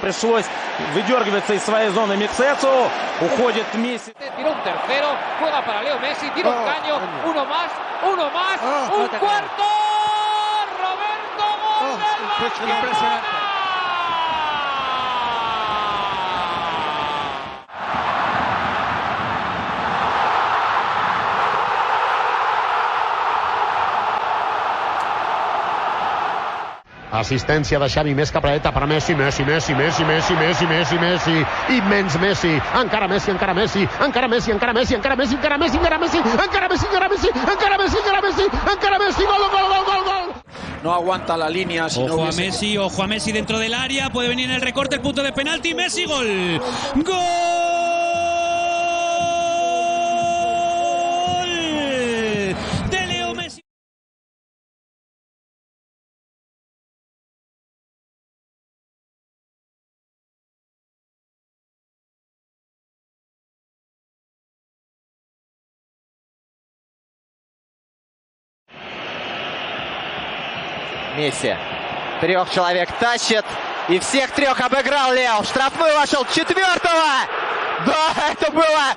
Пришлось выдергиваться из своей зоны Миксецу. Уходит Месси. Tira un tercero, juega para Leo Messi, tira un Oh, caño, coño. uno más, uno más, Oh, un no te cuarto. Roberto gol Oh, del impresionante. Barcelona. Assistència de Xavi més capradeta per Messi, Messi, Messi, Messi, Messi, Messi, Messi, Messi, immens Messi, encara Messi, encara Messi, encara Messi, encara Messi, encara Messi, encara Messi, encara Messi, encara Messi, encara Messi, encara Messi, encara Messi, encara Messi, gol, gol, gol, gol, gol. no aguanta la línea. Si no Ojo a Messi, ojo a Messi dentro del área, puede venir en el recorte el punto de penalti, Messi gol. Gol Месси. Трех человек тащит. И всех трех обыграл Лео. В штрафную вошел четвертого. Да, это было...